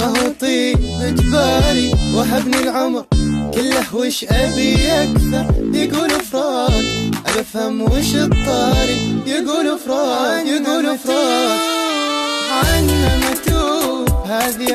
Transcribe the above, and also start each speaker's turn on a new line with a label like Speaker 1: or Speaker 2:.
Speaker 1: ما هو طيب اجباري وهبني العمر كله وش أبي أكثر؟ يقول فراق أفهم وش الطاري. يقول فراق يقول فراق. عنا متوب هذه